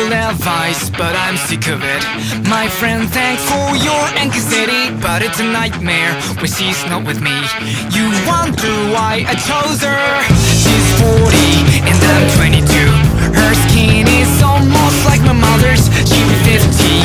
Good advice, but I'm sick of it. My friend, thanks for your anxiety But it's a nightmare when she's not with me. You wonder why I chose her. She's 40 and I'm 22 Her skin is almost like my mother's. She'll 50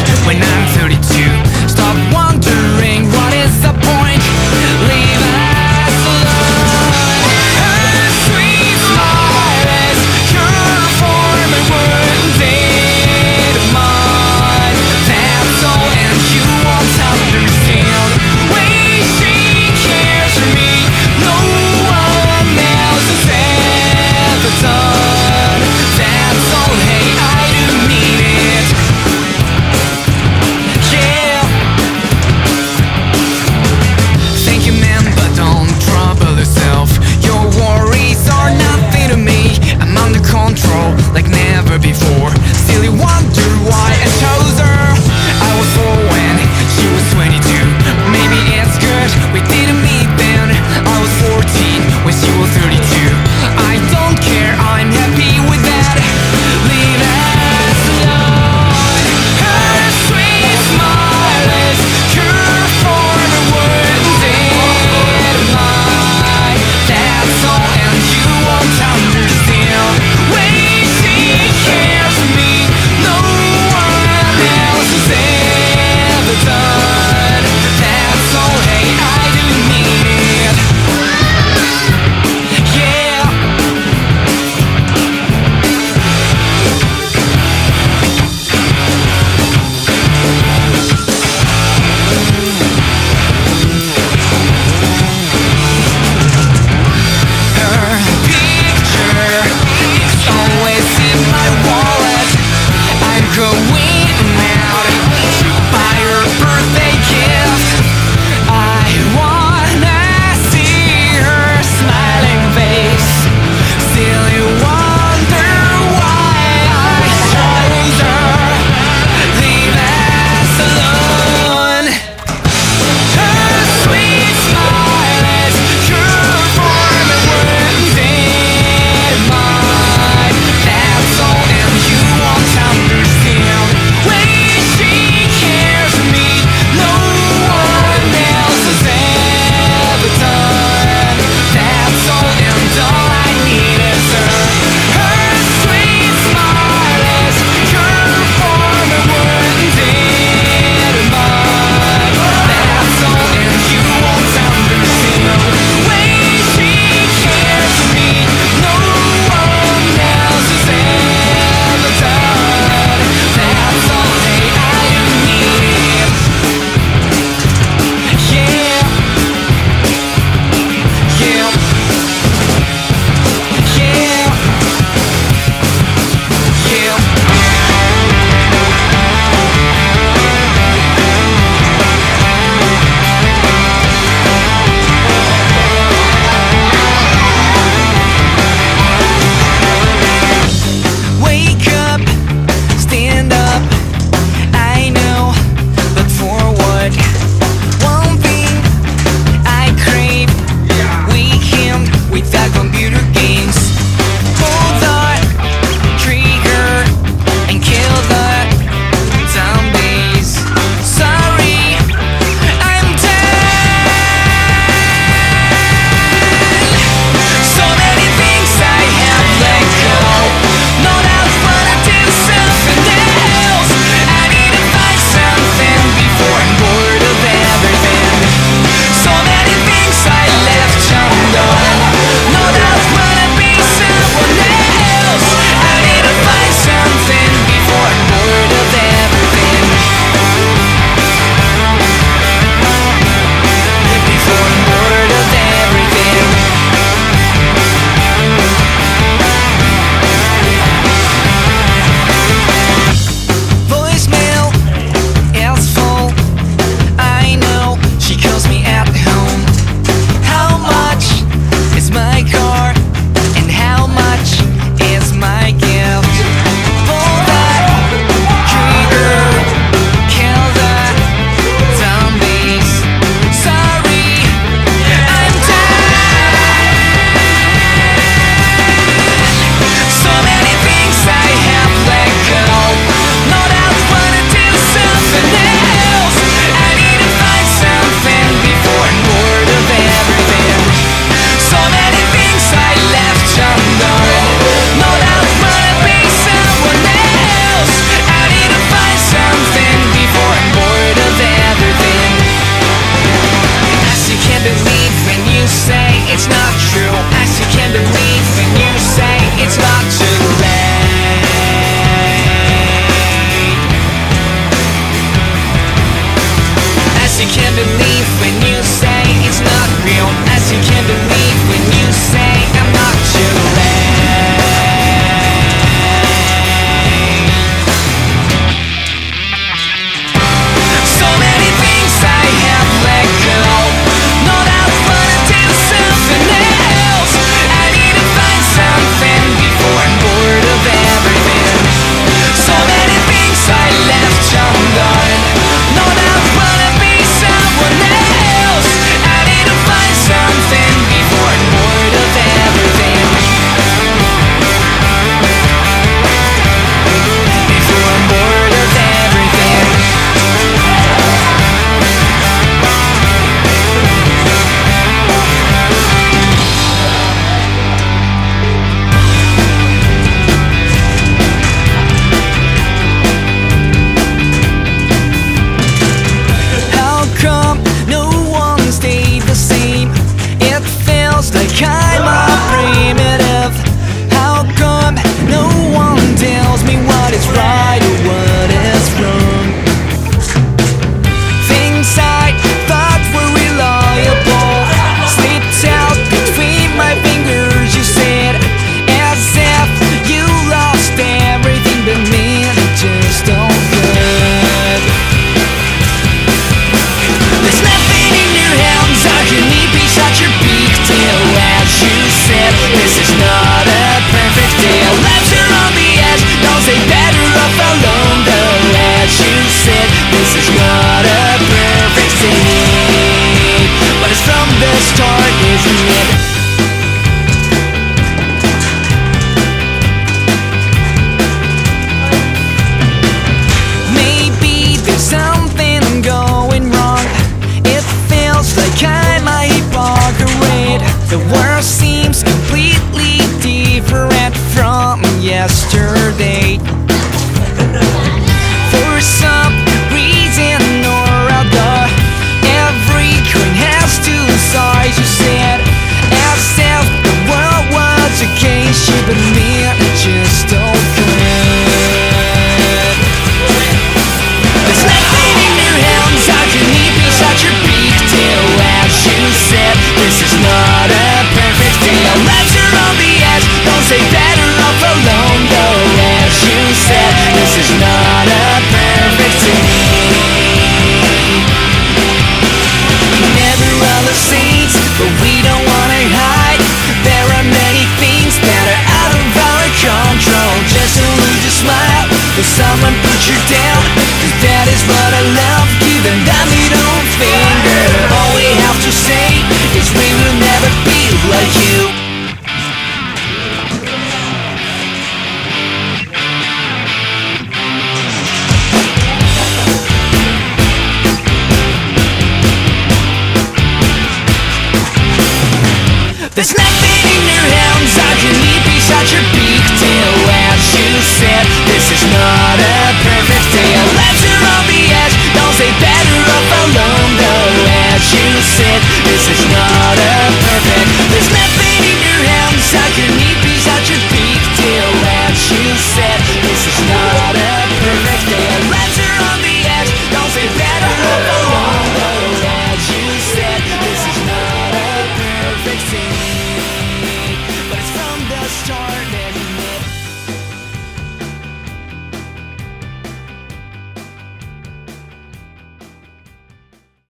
for someone put you down. Cause that is what I love Giving that middle finger. All we have to say Is we will never be like you.